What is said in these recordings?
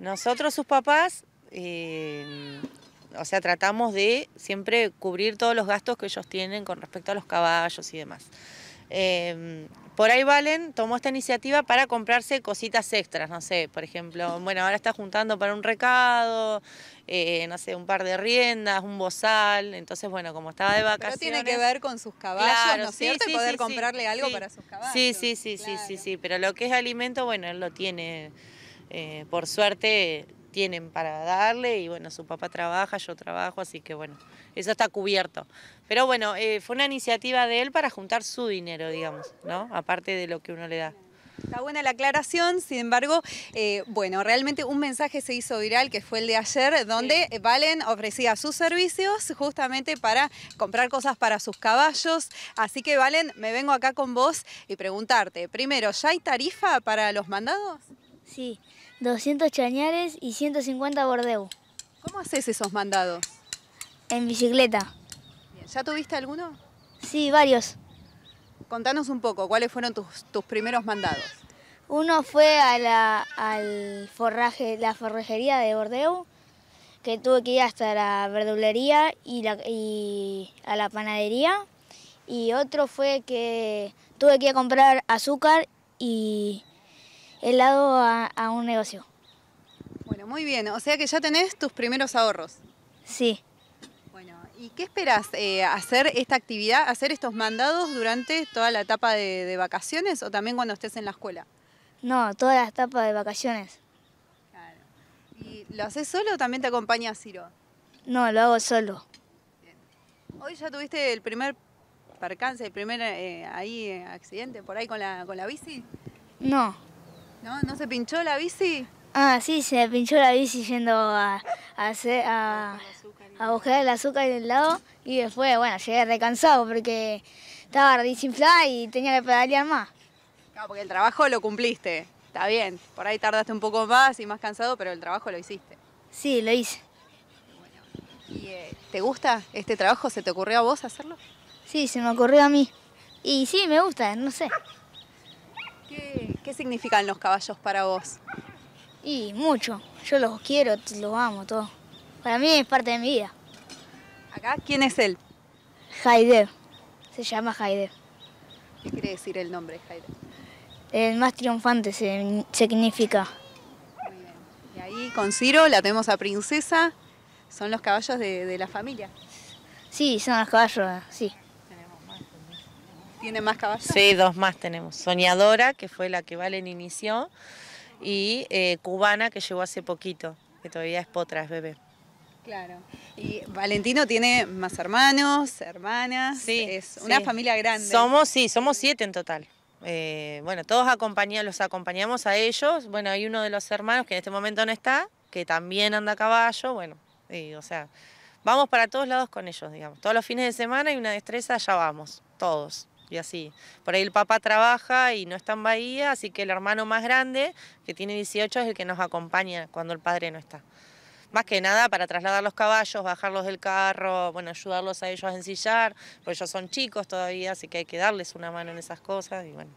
Nosotros, sus papás, eh, o sea, tratamos de siempre cubrir todos los gastos que ellos tienen con respecto a los caballos y demás. Eh, por ahí Valen tomó esta iniciativa para comprarse cositas extras, no sé, por ejemplo, bueno, ahora está juntando para un recado, eh, no sé, un par de riendas, un bozal, entonces bueno, como estaba de vacaciones... Pero tiene que ver con sus caballos, Claro, ¿no es sí, cierto? sí, y poder sí, sí, comprarle algo sí. para sus caballos. Sí, sí, sí, sí, sí, sí, pero lo que es alimento, bueno, él lo tiene, eh, por suerte tienen para darle y bueno, su papá trabaja, yo trabajo, así que bueno, eso está cubierto. Pero bueno, eh, fue una iniciativa de él para juntar su dinero, digamos, ¿no? Aparte de lo que uno le da. Está buena la aclaración, sin embargo, eh, bueno, realmente un mensaje se hizo viral que fue el de ayer, donde Valen ofrecía sus servicios justamente para comprar cosas para sus caballos. Así que, Valen, me vengo acá con vos y preguntarte, primero, ¿ya hay tarifa para los mandados? Sí, 200 chañares y 150 bordeu. ¿Cómo haces esos mandados? En bicicleta. Bien, ¿Ya tuviste alguno? Sí, varios. Contanos un poco, ¿cuáles fueron tus, tus primeros mandados? Uno fue a la, al forraje, la forrajería de Bordeu, que tuve que ir hasta la verdulería y, la, y a la panadería. Y otro fue que tuve que ir a comprar azúcar y helado a, a un negocio. Bueno, muy bien, o sea que ya tenés tus primeros ahorros. Sí, Bueno, ¿y qué esperas? eh, ¿Hacer esta actividad, hacer estos mandados durante toda la etapa de, de vacaciones o también cuando estés en la escuela? no, todas las etapas de vacaciones. Claro. ¿Y lo haces solo o también te acompaña Ciro? No, lo hago solo. Hoy ya tuviste el primer percance, el primer eh, ahí eh, accidente por ahí con la, con la bici. No. ¿No? ¿No se pinchó la bici? Ah, sí, se pinchó la bici yendo a, a, hacer, a, a buscar el azúcar y el helado y después, bueno, llegué recansado porque estaba desinflada y tenía que pedalear más. Claro, porque el trabajo lo cumpliste. Está bien, por ahí tardaste un poco más y más cansado, pero el trabajo lo hiciste. Sí, lo hice. ¿Y eh, te gusta este trabajo? ¿Se te ocurrió a vos hacerlo? Sí, se me ocurrió a mí. Y sí, me gusta, no sé. ¿Qué, qué significan los caballos para vos? Y mucho. Yo los quiero, los amo, todo. Para mí es parte de mi vida. Acá, ¿quién es él? Haider. Se llama Haider. ¿Qué quiere decir el nombre, Jairo? El más triunfante se- significa. Muy bien. Y ahí con Ciro la tenemos a Princesa. Son los caballos de, de la familia. Sí, son los caballos, sí. ¿Tienen más caballos? Sí, dos más tenemos. Soñadora, que fue la que Valen inició, y eh, Cubana, que llegó hace poquito, que todavía es potra, es bebé. Claro. Y Valentino tiene más hermanos, hermanas. Sí, Es una sí. familia grande. Somos, sí, somos siete en total. Eh, bueno, todos los acompañamos a ellos. Bueno, hay uno de los hermanos que en este momento no está, que también anda a caballo. Bueno, y, o sea, vamos para todos lados con ellos, digamos. Todos los fines de semana y una destreza, ya vamos, todos. Y así. Por ahí el papá trabaja y no está en Bahía, así que el hermano más grande, que tiene 18, es el que nos acompaña cuando el padre no está. Más que nada para trasladar los caballos, bajarlos del carro, bueno, ayudarlos a ellos a ensillar, porque ellos son chicos todavía, así que hay que darles una mano en esas cosas y bueno.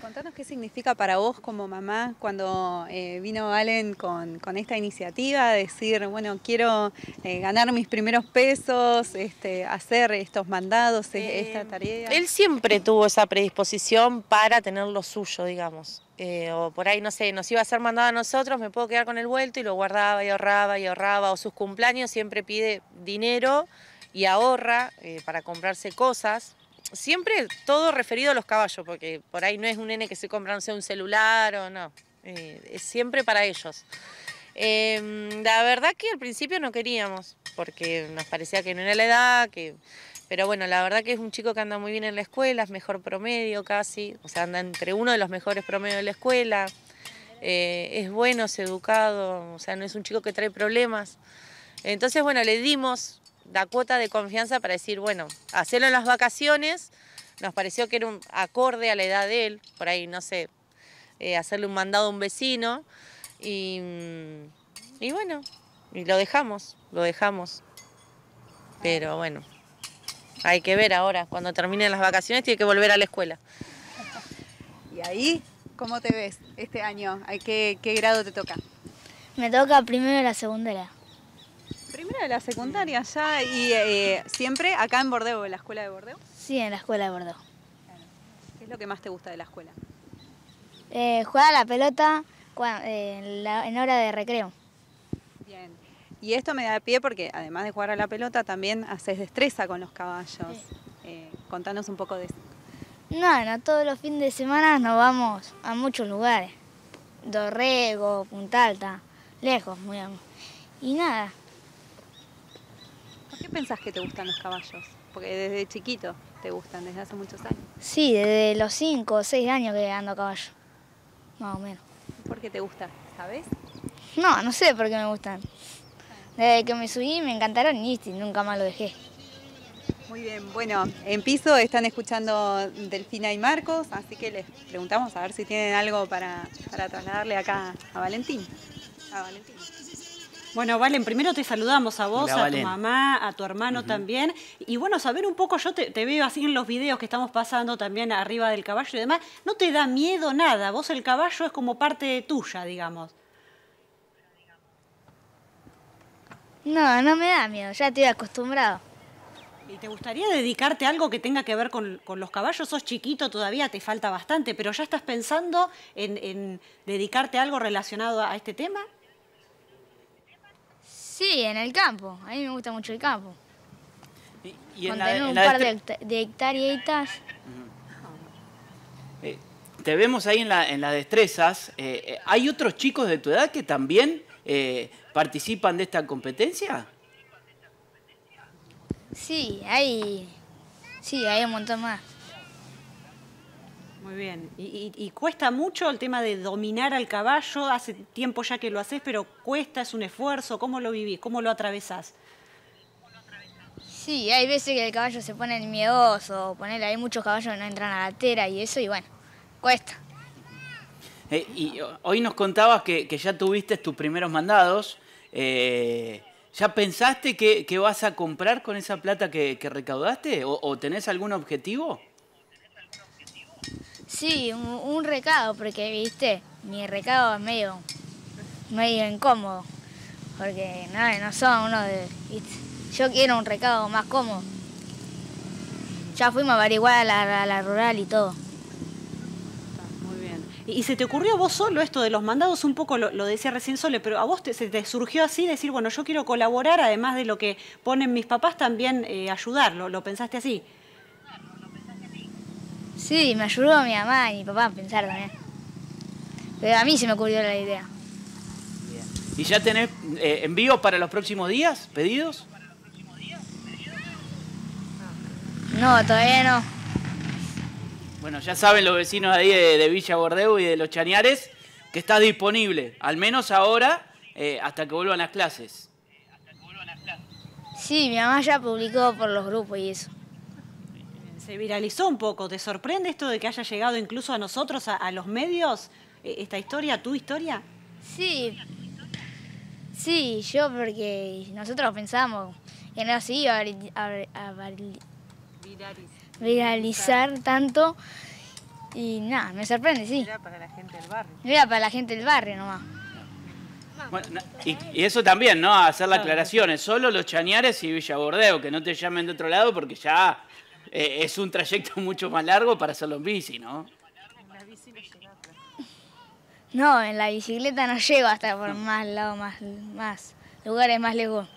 Contanos qué significa para vos como mamá cuando eh, vino Valen con, con esta iniciativa, decir, bueno, quiero eh, ganar mis primeros pesos, este, hacer estos mandados, e- Eh, esta tarea. Él siempre tuvo esa predisposición para tener lo suyo, digamos. Eh, o por ahí, no sé, nos iba a ser mandado a nosotros, me puedo quedar con el vuelto y lo guardaba y ahorraba y ahorraba. O sus cumpleaños siempre pide dinero y ahorra para comprarse cosas. Siempre todo referido a los caballos, porque por ahí no es un nene que se compra, un celular o no. Eh, es siempre para ellos. Eh, la verdad que al principio no queríamos, porque nos parecía que no era la edad, que pero bueno, la verdad que es un chico que anda muy bien en la escuela, es mejor promedio casi, o sea, anda entre uno de los mejores promedios de la escuela, eh, es bueno, es educado, o sea, no es un chico que trae problemas. Entonces, bueno, le dimos la cuota de confianza para decir, bueno, hacerlo en las vacaciones, nos pareció que era un acorde a la edad de él, por ahí, no sé, eh, hacerle un mandado a un vecino, y, y bueno, y lo dejamos, lo dejamos. Pero bueno, hay que ver ahora, cuando terminen las vacaciones tiene que volver a la escuela. Y ahí ¿Cómo te ves este año? ¿A qué, qué grado te toca? Me toca primero la secundaria. De la secundaria ya y eh, siempre acá en Bordeaux, en la escuela de Bordeaux. Sí, en la escuela de Bordeaux. ¿Qué es lo que más te gusta de la escuela? Eh, jugar a la pelota eh, en, la- en hora de recreo. Bien. Y esto me da pie porque además de jugar a la pelota también haces destreza con los caballos. Eh, contanos un poco de eso. No, no, todos los fines de semana nos vamos a muchos lugares. Dorrego, Punta Alta, lejos, muy am- Y nada, ¿Por qué pensás que te gustan los caballos? Porque desde chiquito te gustan, desde hace muchos años. sí, desde los 5 o 6 años que ando a caballo. Más o menos. ¿Por qué te gusta? ¿Sabes? No, no sé por qué me gustan. Desde que me subí me encantaron y nunca más lo dejé. Muy bien, bueno, en piso están escuchando Delfina y Marcos, así que les preguntamos a ver si tienen algo para, para trasladarle acá a Valentín. A Valentín. Bueno, Valen, primero te saludamos a vos, Hola, a tu mamá, a tu hermano también. Y bueno, saber un poco, yo te, te veo así en los videos que estamos pasando también arriba del caballo y demás. ¿No te da miedo nada? Vos el caballo es como parte tuya, digamos. No, no me da miedo, ya estoy acostumbrado. ¿Y te gustaría dedicarte a algo que tenga que ver con, con los caballos? Sos chiquito todavía, te falta bastante, pero ¿ya estás pensando en, en dedicarte a algo relacionado a este tema? Sí, en el campo, a mí me gusta mucho el campo. Y, y en la- en un la par de, hecta- de hectáreas. eh, te vemos ahí en, la- en las destrezas. eh, eh, ¿Hay otros chicos de tu edad que también eh, participan de esta competencia? Sí, hay. Sí, hay un montón más. Muy bien. ¿Y, y- y cuesta mucho el tema de dominar al caballo? Hace tiempo ya que lo haces, pero cuesta, es un esfuerzo. ¿Cómo lo vivís? ¿Cómo lo atravesás? Sí, hay veces que el caballo se pone miedoso, ponerle, hay muchos caballos que no entran a la tera y eso, y bueno, cuesta. Eh, y ho- hoy nos contabas que, que ya tuviste tus primeros mandados. eh, ¿Ya pensaste qué qué vas a comprar con esa plata que, que recaudaste? ¿O, o tenés algún objetivo? Sí, un, un recado, porque viste, mi recado es medio, medio incómodo, porque no, no son uno de, yo quiero un recado más cómodo. Ya fuimos a averiguar a la, rural y todo. Muy bien. ¿Y, se te ocurrió a vos solo esto de los mandados? Un poco lo, lo decía recién Sole, pero a vos te- se te surgió así decir, bueno, yo quiero colaborar, además de lo que ponen mis papás, también eh, ayudarlo. ¿Lo pensaste así? Sí, me ayudó mi mamá y mi papá a pensar también. Pero a mí se me ocurrió la idea. ¿Y ya tenés eh, envíos para los próximos días? ¿Pedidos? No, todavía no. Bueno, ya saben los vecinos ahí de, de Villa Bordeu y de Los Chañares que está disponible, al menos ahora, eh, hasta que vuelvan las clases. Sí, mi mamá ya publicó por los grupos y eso. Se viralizó un poco. ¿Te sorprende esto de que haya llegado incluso a nosotros, a, a los medios, eh, esta historia, tu historia? Sí, sí, yo porque nosotros pensamos que no se iba a, viralizar tanto y nada, me sorprende, sí. Era para la gente del barrio. Era para la gente del barrio nomás. Bueno, y, y eso también, ¿no? Hacer la aclaración, es solo Los Chañares y Villa Bordeu, que no te llamen de otro lado porque ya eh, es un trayecto mucho más largo para hacerlo en bici, ¿no? No, en la bicicleta no llego hasta por más lado, más, más lugares más lejos.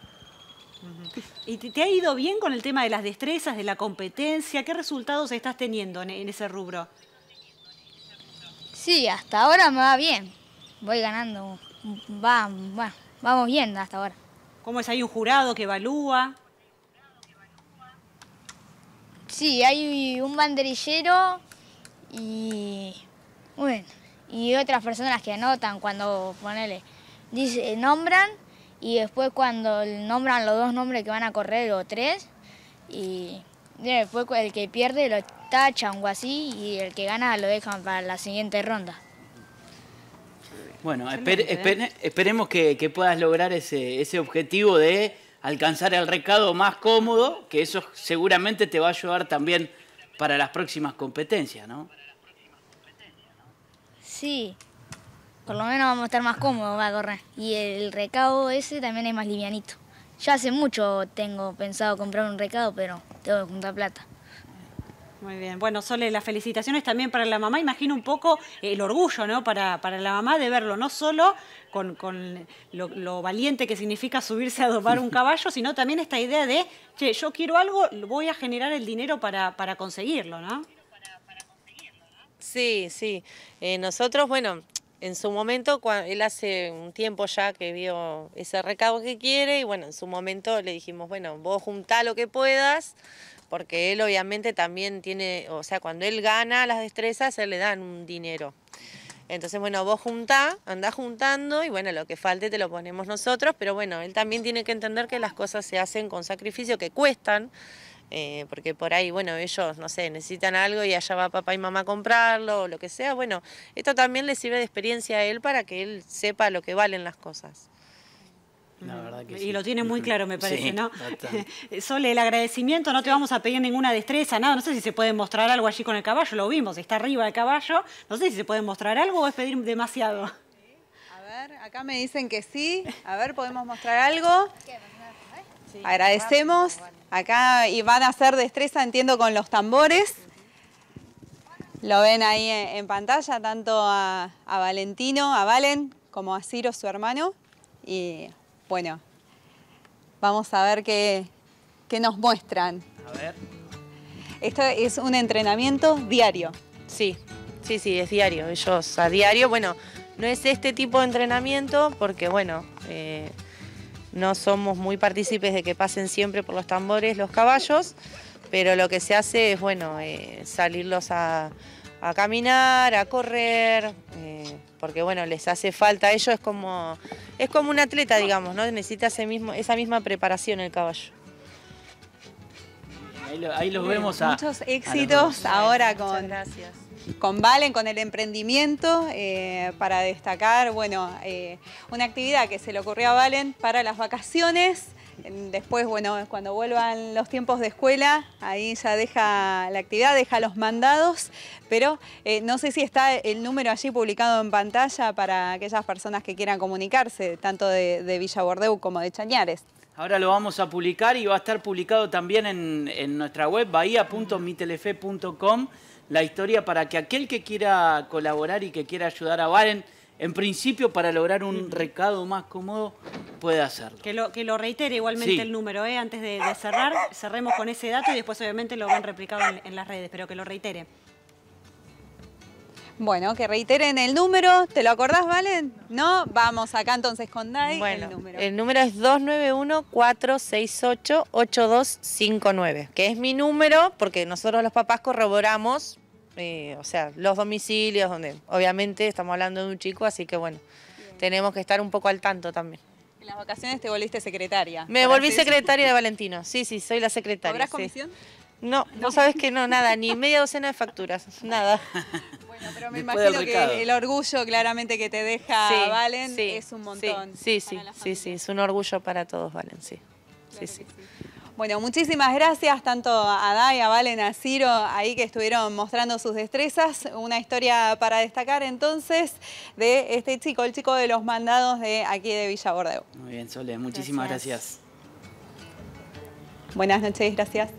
¿Y te, te ha ido bien con el tema de las destrezas, de la competencia? ¿Qué resultados estás teniendo en, en ese rubro? Sí, hasta ahora me va bien. Voy ganando. Va, va, vamos bien hasta ahora. ¿Cómo es? ¿Hay un jurado que evalúa? Sí, hay un banderillero y bueno, y otras personas que anotan cuando ponele, dice, nombran y después cuando nombran los dos nombres que van a correr o tres y después el que pierde lo tachan o así y el que gana lo dejan para la siguiente ronda. Bueno, esper- esper- esperemos que, que puedas lograr ese, ese objetivo de alcanzar el recado más cómodo, que eso seguramente te va a ayudar también para las próximas competencias, ¿no? Sí, por lo menos vamos a estar más cómodos va a correr. Y el recado ese también es más livianito. Ya hace mucho tengo pensado comprar un recado, pero tengo que juntar plata. Muy bien. Bueno, Sole, las felicitaciones también para la mamá. Imagino un poco el orgullo, ¿no? Para, para la mamá de verlo, no solo con, con lo, valiente que significa subirse a domar un caballo, sino también esta idea de, che, yo quiero algo, voy a generar el dinero para, para conseguirlo, ¿no? Sí, sí. Eh, nosotros, bueno, en su momento, él hace un tiempo ya que vio ese recado que quiere y bueno, en su momento le dijimos, bueno, vos juntá lo que puedas, porque él obviamente también tiene, o sea, cuando él gana las destrezas, él le dan un dinero. Entonces, bueno, vos juntá, andás juntando y bueno, lo que falte te lo ponemos nosotros, pero bueno, él también tiene que entender que las cosas se hacen con sacrificio, que cuestan, eh, porque por ahí, bueno, ellos, no sé, necesitan algo y allá va papá y mamá a comprarlo o lo que sea. Bueno, esto también le sirve de experiencia a él para que él sepa lo que valen las cosas. Y lo tiene muy claro, me parece, ¿no? Sole, el agradecimiento, no te vamos a pedir ninguna destreza, nada, no sé si se puede mostrar algo allí con el caballo, lo vimos, está arriba el caballo, no sé si se puede mostrar algo o es pedir demasiado. A ver, acá me dicen que sí, a ver, ¿podemos mostrar algo? Agradecemos. Acá y van a hacer destreza, entiendo, con los tambores. Lo ven ahí en, pantalla, tanto a, Valentino, a Valen, como a Ciro, su hermano. Y bueno, vamos a ver qué, qué nos muestran. A ver. Esto es un entrenamiento diario. Sí, sí, sí, es diario. Ellos a diario, bueno, no es este tipo de entrenamiento porque, bueno, eh, no somos muy partícipes de que pasen siempre por los tambores los caballos, pero lo que se hace es, bueno, eh, salirlos a, caminar, a correr, eh, porque bueno, les hace falta, a ellos es como, es como un atleta, digamos, ¿no? Necesita ese mismo, esa misma preparación el caballo. Ahí, los vemos a... Muchos éxitos ahora con... gracias con Valen, con el emprendimiento, eh, para destacar, bueno, eh, una actividad que se le ocurrió a Valen para las vacaciones. Después, bueno, cuando vuelvan los tiempos de escuela, ahí ya deja la actividad, deja los mandados, pero eh, no sé si está el número allí publicado en pantalla para aquellas personas que quieran comunicarse, tanto de, de Villa Bordeu como de Chañares. Ahora lo vamos a publicar y va a estar publicado también en, en nuestra web bahía.mitelefe.com la historia para que aquel que quiera colaborar y que quiera ayudar a Valen, en principio para lograr un recado más cómodo, puede hacerlo. Que lo, que lo reitere igualmente el número, ¿eh? antes de, cerrar, cerremos con ese dato y después obviamente lo van replicado en, las redes, pero que lo reitere. Bueno, que reiteren el número. ¿Te lo acordás, Valen? ¿No? Vamos acá entonces con Dai. Bueno, el número. El número es 291-468-8259, que es mi número porque nosotros los papás corroboramos eh, o sea, los domicilios, donde obviamente estamos hablando de un chico, así que bueno, tenemos que estar un poco al tanto también. En las vacaciones te volviste secretaria. Me volví secretaria de Valentino, sí, sí, soy la secretaria. ¿Cobras comisión? No, no sabes que no, nada, ni media docena de facturas, nada. Bueno, pero me imagino que el orgullo claramente que te deja Valen es un montón. Sí, sí, sí, sí, es un orgullo para todos, Valen, sí. sí, sí. Bueno, muchísimas gracias tanto a Dai, a Valen, a Ciro, ahí que estuvieron mostrando sus destrezas. Una historia para destacar entonces de este chico, el chico de los mandados de aquí de Villa Bordeu. Muy bien, Sole, muchísimas gracias. Buenas noches, gracias.